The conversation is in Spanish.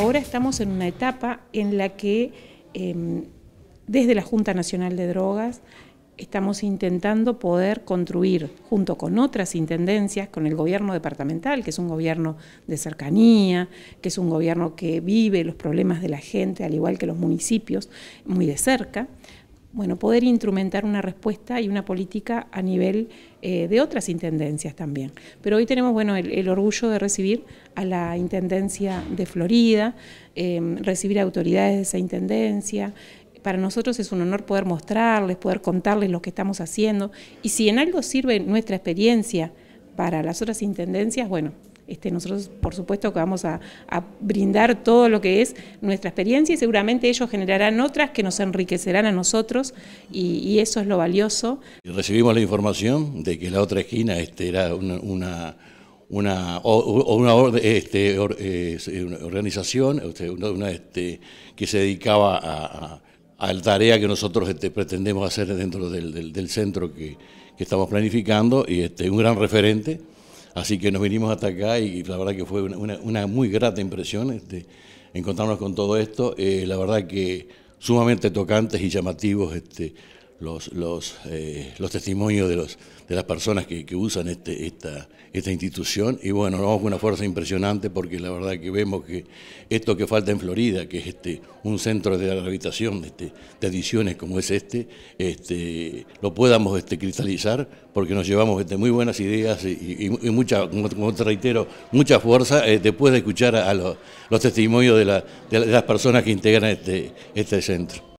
Ahora estamos en una etapa en la que em, desde la Junta Nacional de Drogas estamos intentando poder construir, junto con otras intendencias, con el gobierno departamental, que es un gobierno de cercanía, que es un gobierno que vive los problemas de la gente, al igual que los municipios, muy de cerca, bueno, poder instrumentar una respuesta y una política a nivel eh, de otras intendencias también. Pero hoy tenemos bueno, el, orgullo de recibir a la Intendencia de Florida, em, recibir autoridades de esa Intendencia. Para nosotros es un honor poder mostrarles, poder contarles lo que estamos haciendo. Y si en algo sirve nuestra experiencia para las otras intendencias, bueno, este, nosotros, por supuesto, que vamos a, brindar todo lo que es nuestra experiencia y seguramente ellos generarán otras que nos enriquecerán a nosotros y, eso es lo valioso. Recibimos la información de que la otra esquina este, era una, una una, una este, eh, organización una, este, que se dedicaba a, a, la tarea que nosotros este, pretendemos hacer dentro del, centro que, que, estamos planificando y este, un gran referente. Así que nos vinimos hasta acá y la verdad que fue una, muy grata impresión este, encontrarnos con todo esto. Eh, la verdad que sumamente tocantes y llamativos este, los, los, eh, los testimonios de, los, de las personas que, usan este, esta, esta institución y bueno, nos vamos con una fuerza impresionante porque la verdad que vemos que esto que falta en Florida, que es este, un centro de gravitación de, este, de ediciones como es este, este lo podamos este, cristalizar porque nos llevamos este, muy buenas ideas y, mucha, como te reitero, mucha fuerza eh, después de escuchar a, los, los, testimonios de, la, de, las personas que integran este, este centro.